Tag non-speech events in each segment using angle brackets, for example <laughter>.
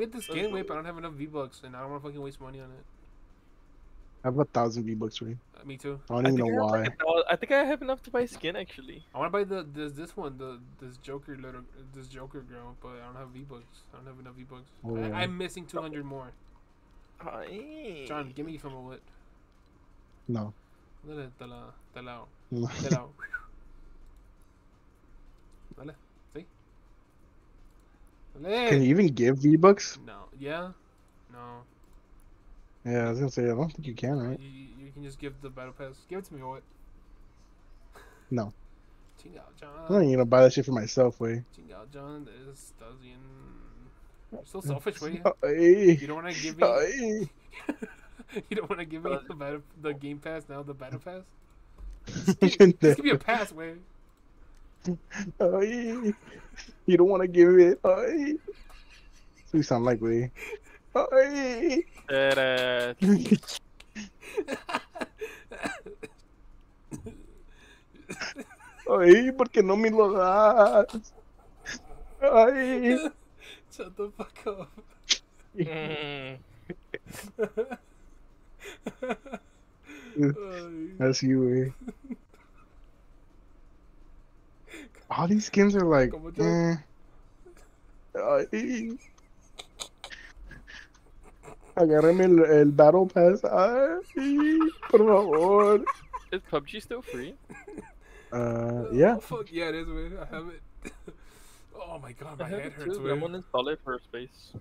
get this skin, wait, but I don't have enough V bucks, and I don't want to fucking waste money on it. I have a thousand V bucks for you. Uh, me too. I don't even think know I why. like I think I have enough to buy skin actually. I want to buy the this this one, the this Joker little this Joker girl, but I don't have V bucks. I don't have enough V bucks. Oh, yeah. I, I'm missing 200 more. Ay. John, give me some of what? No. Dale, te la, te la, <laughs> No. te la. Dale, see? Can you even give V bucks? No, yeah, no. Yeah, I was gonna say I don't think you can, right? You, you you can just give the battle pass. Give it to me, what? <laughs> No. Chingao, I'm not John. gonna buy that shit for myself, way. Chingao, John. This doesn't. You're so <laughs> selfish, way. You don't want to give me. <laughs> You don't want to give me uh, the battle, the game pass now. The battle pass. Ay. Just give me a pass, way. Ay. You don't want to give it. Ay. You sound like, way. Ay. Ta-da. <laughs> Ay, porque no me lo das. Ay. Shut the fuck up. Mm. That's you, way. All these skins are like, Como yo. eh. Ay. Agárrame el, el Battle Pass. Ay, por favor. Is PUBG still free? Uh, yeah. Oh, fuck yeah, it is, man. I have it. <laughs> oh my god, my have head hurts, too, but I'm man. gonna install it for space.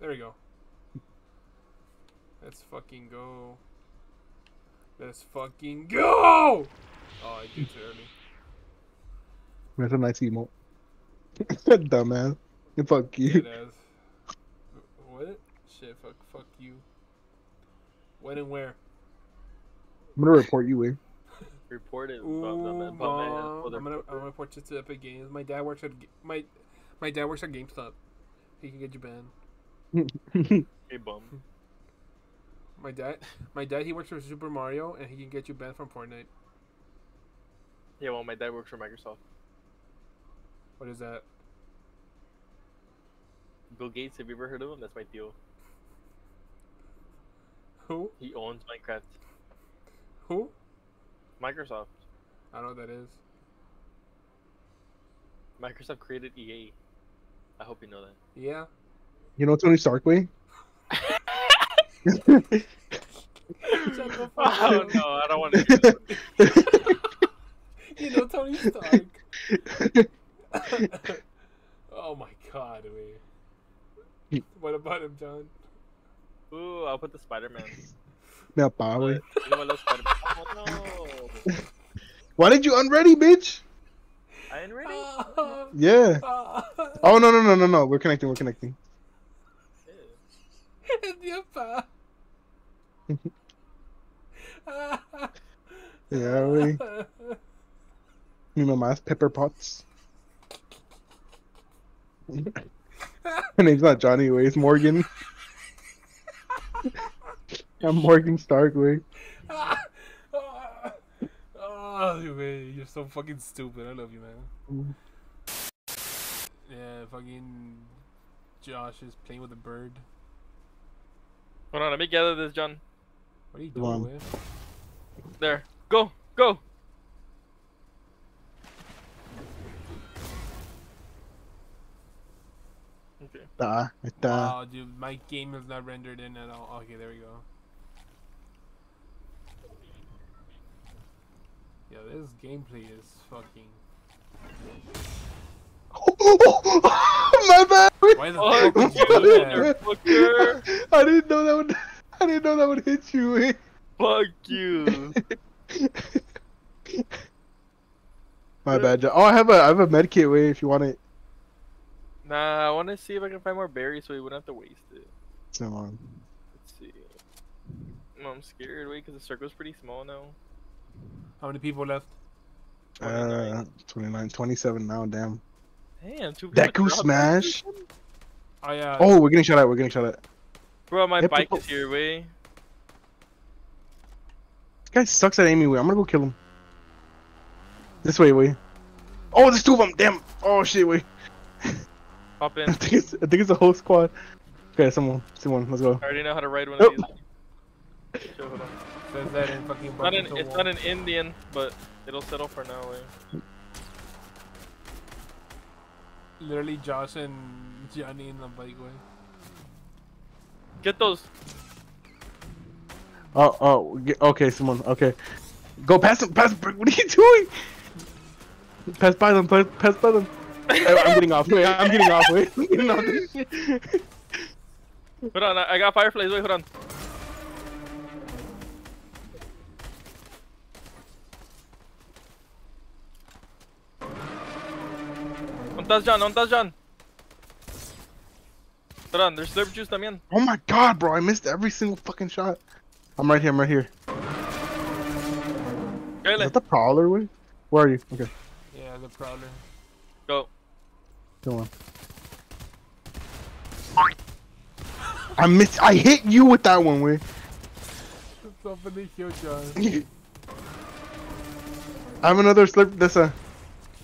There we go. Let's fucking go. Let's fucking go! Oh, I did too early. That's a nice emote. Dumbass. Fuck you. Dead. What? Shit, fuck, fuck you. When and where? I'm gonna report you, eh? <laughs> Report it. Ooh, Bum, bum, bum, bum, Mom, I'm gonna I'm gonna report you to Epic Games. My dad works at my my dad works at GameStop. He can get you banned. <laughs> Hey, bum. My dad my dad he works for Super Mario and he can get you banned from Fortnite. Yeah, well, my dad works for Microsoft. What is that? Bill Gates, have you ever heard of him? That's my deal. Who? He owns Minecraft. Who? Microsoft. I don't know what that is. Microsoft created EA. I hope you know that. Yeah. You know Tony Stark, way? <laughs> Shut the <laughs> fuck Oh no, I don't want to hear that. <laughs> You know Tony Stark. oh my god, wait. What about him, John? Ooh, I'll put the Spider-Man. Me pa, wey. Anyone love Spider-Man? Oh no! <laughs> Why did you unready, bitch? I ain't ready. <laughs> Yeah. Oh, <laughs> Oh no no no no no. We're connecting. We're connecting. Dios pa. Yeah, wey. Mi mamás Pepper Potts. <laughs> my name's not Johnny, way. It's Morgan. <laughs> I'm Morgan Stark, way. <laughs> oh, man, you're so fucking stupid. I love you, man. Mm. Yeah, fucking Josh is playing with a bird. Hold on, let me gather this, John. What are you doing, on. with? There. Go, go. Okay. Tá, tá. Wow, dude, my game is not rendered in at all. Okay, there we go. Yeah, this gameplay is fucking. <laughs> My bad. Why the Oh, fuck would you you do that? <laughs> motherfucker. I didn't know that would. I didn't know that would hit you. eh? Fuck you. <laughs> My bad. Oh, I have a I have a med kit. Way if you want it. Nah, I want to see if I can find more berries so we wouldn't have to waste it. So, on. Let's see. No, I'm scared, wait, because the circle's pretty small now. How many people left? uh, 29, 27 now. Damn. Damn, two Deku people smash. Oh yeah. Oh, we're getting shot at. We're getting shot at. Bro, my Hey, bike people- is here, way. This guy sucks at aiming. Way. I'm gonna go kill him. This way, way. Oh, there's two of them. Damn. Oh shit, way. <laughs> Hop <laughs> in. I I think it's I think it's a whole squad. Okay, someone, someone, let's go. I already know how to ride one Oh. of these. Show, hold. Says that in fucking. Not an, it's not an Indian, but it'll settle for now. Eh? Literally Josh and Johnny in the bike way. Get those. Oh, oh, ge- okay, someone, okay. Go past them, past them. What are you doing? Pass by them, pass, pass by them. I- I'm getting off. Wait, I'm getting off. Wait, I'm getting off. Hold on, I I got fireflies. Wait, hold on. ¿Dónde John? ¿Dónde John? Hold on, there's slurp juice también. Oh my god, bro! I missed every single fucking shot. I'm right here. I'm right here. Is Cállate. that the prowler? Wait, where are you? Okay, Yeah, the Prowler. Go. Come on. I missed. I hit you with that one, way. Somebody killed John. <laughs> I have another slip. This uh,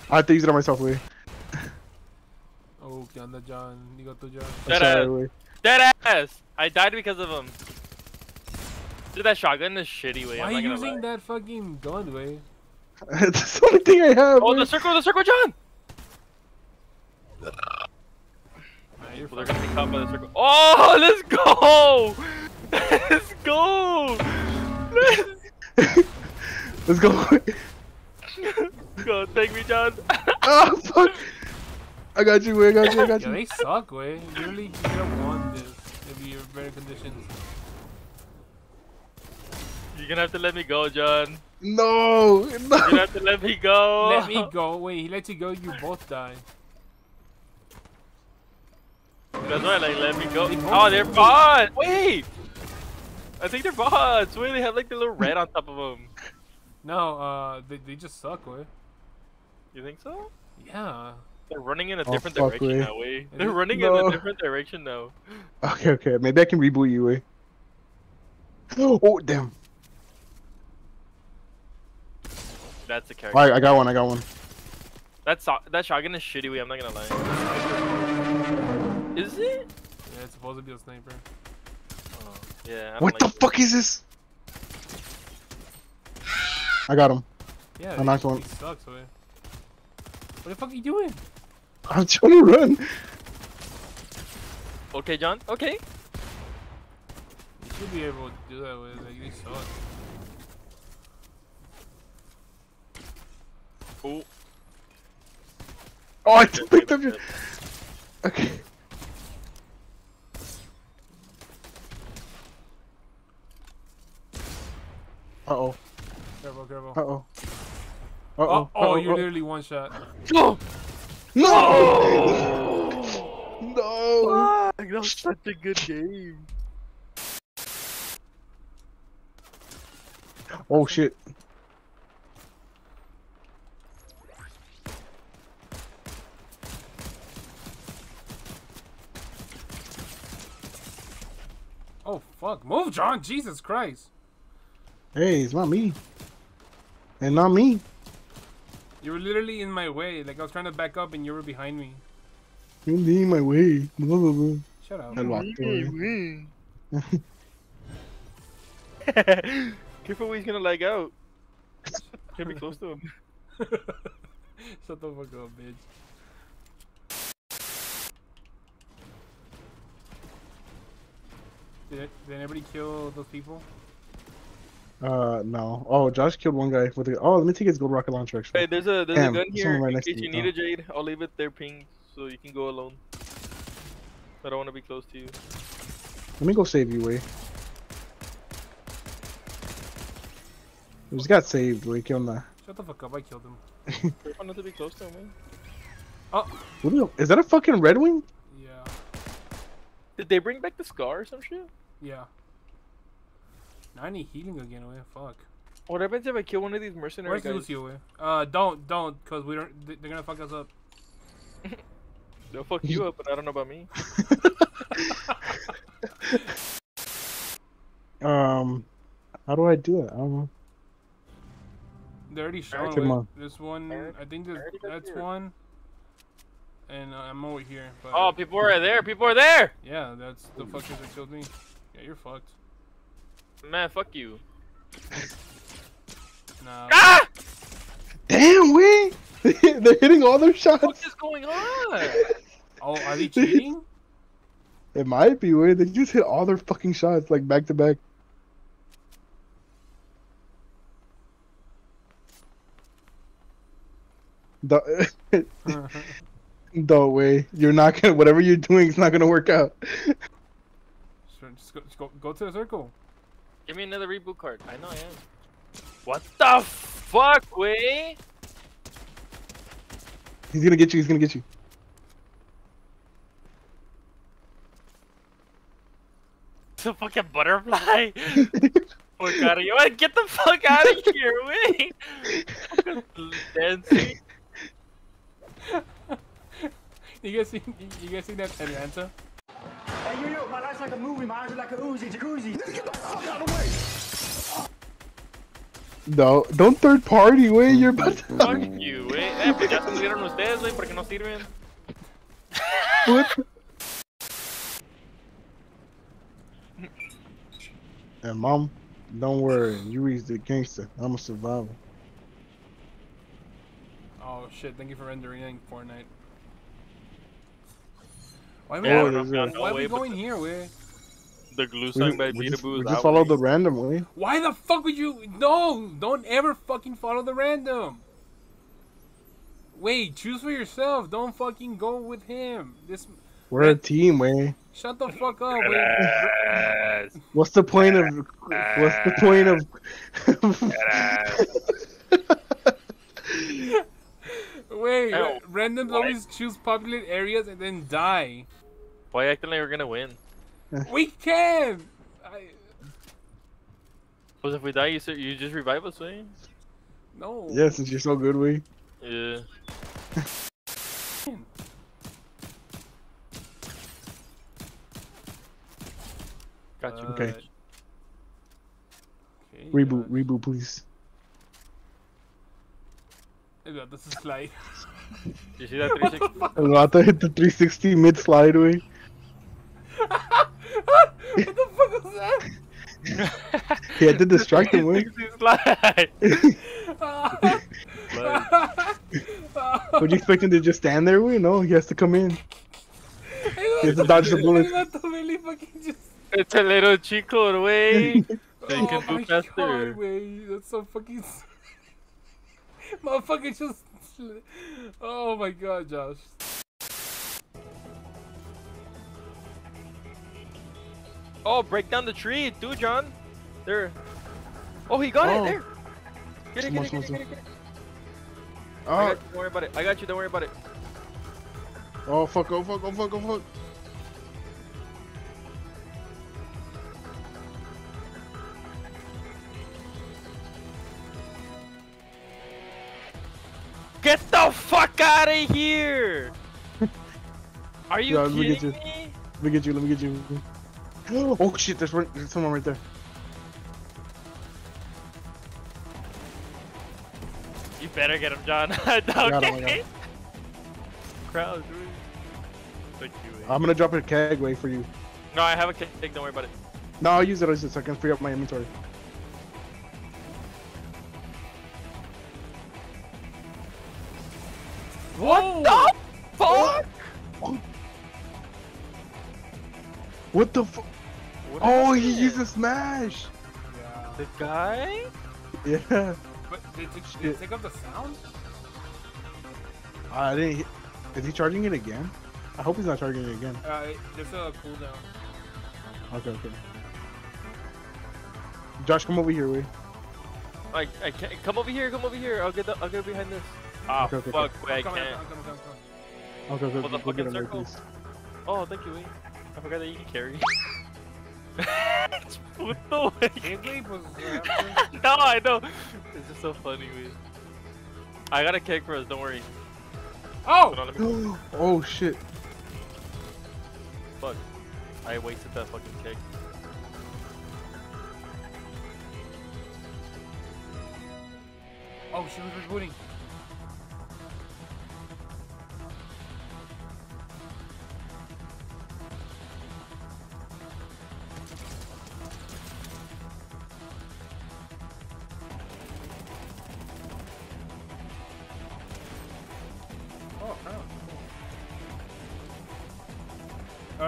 I have to use it on myself, way. Oh, ¿qué onda, John? Digo tú, John. Dead ass. way. Dead ass! I died because of him. Dude, that shotgun is shitty way. Why I'm are you using lie. that fucking gun, way? <laughs> That's the only thing I have. Oh, way. the circle, the circle, John! Nah, you're Well, they're gonna be caught by the circle. Oh, <laughs> let's go! <laughs> Let's go! <laughs> Let's go. Let's go, take me, John. oh fuck! I got you, way. I got you. I got Yeah, you. they suck, way. Literally, you could have won this if you're better conditions. You're gonna have to let me go, John. No, You're no. gonna have to let me go. Let me go. Wait, he lets you go, you both die. That's why, like, let me go. Oh, they're do. bots! Wait! I think they're bots. Wait, they have like the little red on top of them. No, uh, they, they just suck, way. You think so? Yeah. They're running in a Oh, different fuck, direction Ray. now, way. They're it- running in a different direction now. Okay, okay. Maybe I can reboot you, way. <gasps> Oh damn! That's the character. Alright, I got one. I got one. That so that shotgun is shitty, way. I'm not gonna lie. Is it? Yeah, it's supposed to be a sniper. Oh, yeah. I don't What the it. fuck is this? I got him. Yeah, A he, nice one. he sucks, way. What the fuck are you doing? I'm trying to run. Okay, John. Okay. You should be able to do that with like they suck. Oh. Oh, I just <laughs> picked up your. <laughs> Okay. Uh oh. Careful, careful. Uh oh. Uh Oh, oh. oh, you're literally one shot. Oh! No! <laughs> No! Fuck, that was <laughs> such a good game. Oh shit. Oh fuck! Move, John! Jesus Christ! Hey, it's not me. And not me. You were literally in my way. Like I was trying to back up and you were behind me. You're in my way. Blah, blah, blah. Shut up. I locked the <laughs> Careful, he's gonna lag out. <laughs> Can't be close to him. <laughs> Shut the fuck up, bitch. Did, it, did anybody kill those people? Uh, no. Oh, Josh killed one guy with a. Oh, let me take his gold rocket launcher. Actually. Hey, there's a there's Damn, a gun someone here right in next to case me. you need Oh. a jade. I'll leave it there ping so you can go alone. I don't want to be close to you. Let me go save you, way. We just got saved. We killed that. Shut the fuck up! I killed him. <laughs> Careful not to be close to him, man. Oh, What the, is that a fucking Red Wing? yeah, Did they bring back the scar or some shit? yeah. Now I need healing again. Away. Fuck. What happens if I kill one of these mercenary Where's guys? Lucio? Away? Uh, don't, don't, cause we don't. they- They're gonna fuck us up. <laughs> They'll fuck you up, but I don't know about me. <laughs> Um, how do I do it? I don't know. They already already shown. Come on. This one, already- I think this, already that's here. one. and uh, I'm over here. But Oh, people are there. People are there. yeah, that's the fuckers that killed me. Yeah, you're fucked. Man, fuck you. Nah. Ah! Damn, we. <laughs> They're hitting all their shots. What is going on? Oh, are they cheating? <laughs> It might be weird. They just hit all their fucking shots like back to back. The <laughs> no way. You're not gonna. Whatever you're doing is not gonna work out. Sure, just go, just go, go to the circle. Give me another reboot card. I know I am. What the fuck, way? He's gonna get you. He's gonna get you. <laughs> It's a fucking butterfly. Oh god, you wanna get the fuck out of here, wait. Fucking dancing. You guys see? You guys see that Atlanta? Hey, yo, yo, my life's like a movie, my eyes are like a Uzi, jacuzzi. Get the fuck out of the way! No, don't third party. Way you're about to. Fuck you, wey. Eh, pues ya se murieron ustedes, wey, porque no sirven. What? And mom, don't worry. You reached the gangster. I'm a survivor. Oh shit! Thank you for rendering Fortnite. Why am Yeah, Oh, I there's don't know, a- no Why are we but going here? Way? The glue We, song by we Vita just, Boo we is just follow the random way. Why the fuck would you? No! Don't ever fucking follow the random. Wait, choose for yourself. Don't fucking go with him. This. We're a team, way. Shut the fuck up. Wait. Yes. What's the point of? What's the point of? <laughs> Wait. Ow. Randoms always choose populated areas and then die. Why acting like we're gonna win? We can. I, Because if we die, you, you just revive us, wey? no. yeah, since you're so good, we. Yeah. Got you. Okay. Uh, okay, Reboot, uh, reboot, please. yeah, this is slide. You see that <laughs> 360? Rata hit the 360 mid slide way. what the fuck was that? He had to distract him, way. 360 slide. Would you expect him to just stand there, way? No, he has to come in. He has to dodge the bullets. really just. It's a little chico, way. <laughs> They oh can do my faster. God, wait, that's so fucking. <laughs> Motherfucker just. Oh my god, Josh. Oh, break down the tree, dude, John. There. Oh, he got Oh. it there. Get it, get it, get it, get it, get it. Oh, you, don't worry about it. I got you, don't worry about it. oh fuck, oh fuck, oh fuck, oh fuck. Get the fuck out of here! <laughs> Are you Yeah, let me get kidding you. me? Let me get you, let me get you. <gasps> Oh shit, there's, one, there's someone right there. You better get him, John. <laughs> okay. him, I got him. Crowd, dude. Thank you. I'm gonna drop a keg way for you. no, I have a cake. Don't worry about it. No, I'll use it, I'll use it so I can free up my inventory. What the What the fuck? What Oh, he happened? used a smash! Yeah. The guy? Yeah. But did it, did it take up the sound? I didn't. Is he charging it again? I hope he's not charging it again. Uh, there's a cooldown. Okay, okay. Josh, come over here, way. I, I can't. Come over here. Come over here. I'll get. The, I'll get behind this. Ah, Okay, okay, fuck. I'm Wait, I coming, can't. I'm coming, I'm coming, I'm coming. Okay, okay, Hold the go get fucking him, way, circle. please. Oh, thank you, Wayne. I forgot that you can carry. Puto, wey. Gateway was <laughs> uh, <laughs> no, I know. It's just so funny, Wayne. I got a cake for us. Don't worry. Oh! on, me. <gasps> oh shit. Fuck. I wasted that fucking cake. Oh, she was rebooting.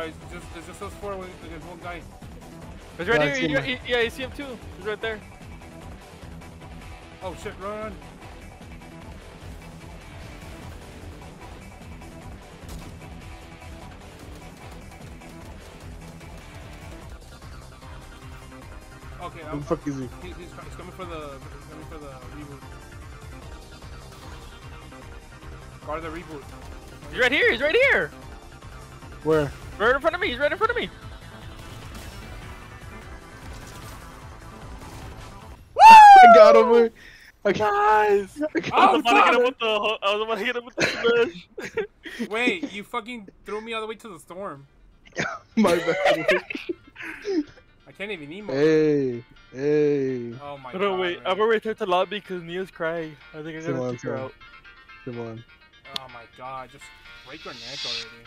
Guys. Just there's just those four against one guy. He's right Yeah, here. see you- you- yeah, you see him too. He's right there. Oh shit! Run! run. Okay, Who I'm, the fuck is he? he, he's, he's coming for the he's coming for the reboot. Guard the reboot. He's right here. He's right here. Where? Right in front of me. He's right in front of me. I got him. wait. I Nice. I got I was about to hit him with the. I was about to hit him with the smash. <laughs> Wait, you fucking threw me all the way to the storm. <laughs> my bad. I can't even emo. hey, hey. Oh my No, god. no, wait. man. I'm gonna return to lobby because Nia's crying. I think I gotta on, take her out. Come on. Oh my god, just break your neck already.